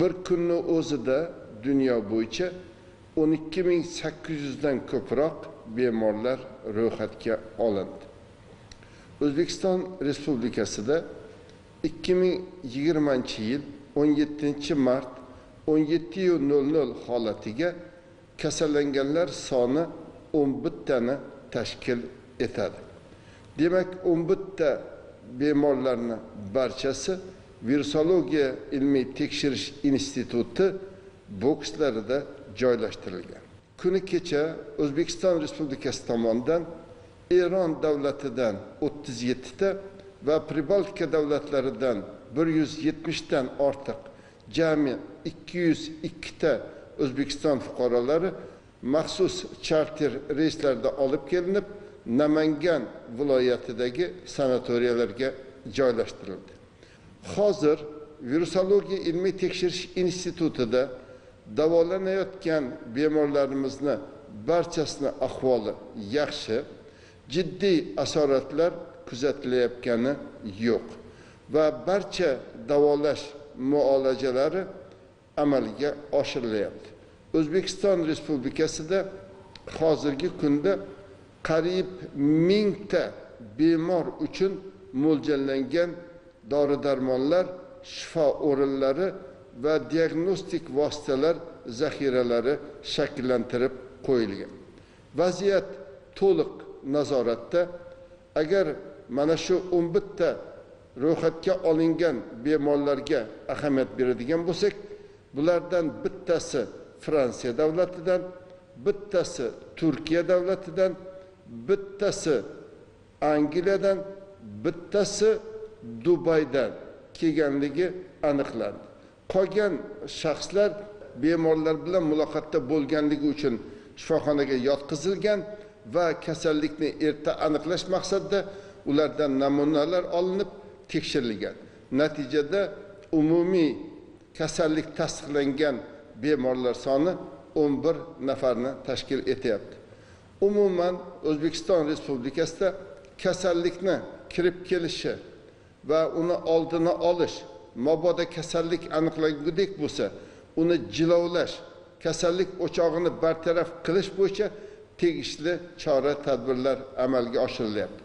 bir kunni o'zida dunyo bo'yicha 12800 dan ko'proq bemorlar ro'yxatga olindi. O'zbekiston respublikasida 2020 yil 17 mart 17:00 holatiga kasallanganlar soni 11 tani tashkil etadi. Demak 11 ta bemorlarni barchasi virusologiya ilmiy tekshirish instituti bokslarida joylashtirilgan. Kuni kecha o'zbekiston respublikasi tomonidan eron davlatidan 37 ta va pribaltika davlatlaridan 170 dan ortiq jami 202 ta o'zbekiston fuqarolari maxsus charter reyslarda olib kelinib namangan viloyatidagi sanatoriyalarga joylashtirildi. Hozir virusologiya ilmiy tekshirish institutida davolanayotgan bemorlarimizni barchasini ahvoli yaxshi jiddiy asoratlar kuzatilayotgani yo'q va barcha davolash muolajalari amalga oshirilyapti o'zbekiston respublikasida hozirgi kunda qariyb mingta bemor uchun mo'ljallangan dori darmonlar shifo o'rinlari va diagnostik vositalar zaxiralari shakllantirib qo'yilgan. Vaziyat to'liq nazoratda. Agar mana shu 11 ta ro'yxatga olingan bemorlarga ahamiyat beradigan bo'lsak bulardan bittasi fransiya davlatidan bittasi turkiya davlatidan bittasi angliyadan bittasi dubaydan kelganligi aniqlandi. Qolgan shaxslar bemorlar bilan muloqotda bo'lganligi uchun shifoxonaga yotqizilgan va kasallikni erta aniqlash maqsadida ulardan namunalar olinib tekshirilgan. Natijada umumiy kasallik tasdiqlangan bemorlar soni 11 nafarni tashkil etyapti. Umuman o'zbekiston respublikasida kasallikni kirib kelishi va uni oldini olish mabodo kasallik aniqlangudek bo'lsa uni jilovlash kasallik o'chog'ini bartaraf qilish bo'yicha tegishli chora tadbirlar amalga oshirilyapti.